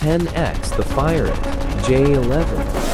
10X the Fire J11